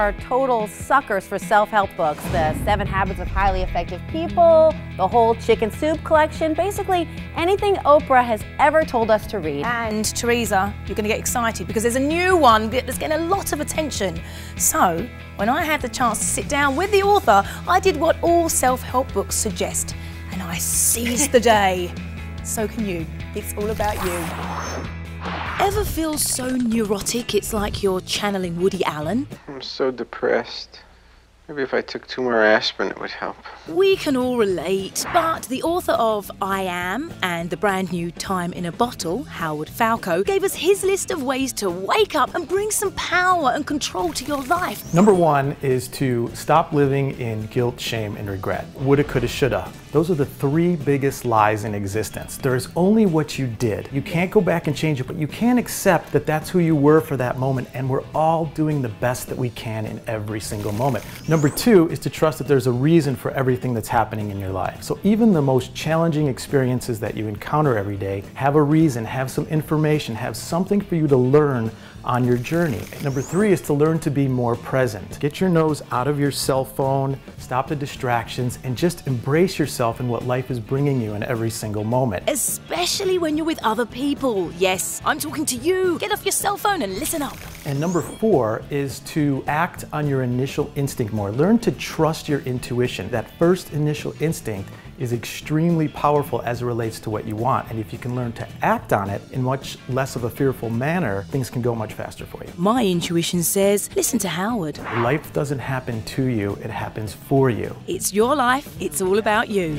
are total suckers for self-help books. The Seven Habits of Highly Effective People, the whole Chicken Soup collection, basically anything Oprah has ever told us to read. And Teresa, you're going to get excited because there's a new one that's getting a lot of attention. So, when I had the chance to sit down with the author, I did what all self-help books suggest, and I seized the day. So can you. It's all about you. Ever feel so neurotic it's like you're channeling Woody Allen? I'm so depressed. Maybe if I took two more aspirin, it would help. We can all relate, but the author of I Am and the brand new Time in a Bottle, Howard Falco, gave us his list of ways to wake up and bring some power and control to your life. Number one is to stop living in guilt, shame, and regret. Woulda, coulda, shoulda. Those are the three biggest lies in existence. There is only what you did. You can't go back and change it, but you can accept that that's who you were for that moment, and we're all doing the best that we can in every single moment. Number two is to trust that there's a reason for everything that's happening in your life. So even the most challenging experiences that you encounter every day have a reason, have some information, have something for you to learn on your journey. Number three is to learn to be more present. Get your nose out of your cell phone, stop the distractions, and just embrace yourself and what life is bringing you in every single moment. Especially when you're with other people. Yes, I'm talking to you. Get off your cell phone and listen up. And number four is to act on your initial instinct more. Learn to trust your intuition. That first initial instinct is extremely powerful as it relates to what you want. And if you can learn to act on it in much less of a fearful manner, things can go much faster for you. My intuition says listen to Howard. Life doesn't happen to you, it happens for you. It's your life, it's all about you.